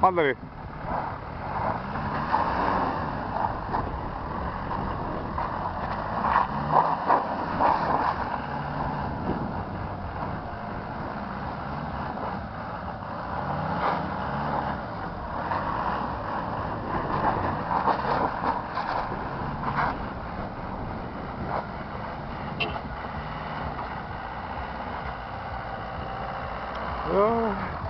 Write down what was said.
하늘에. 아.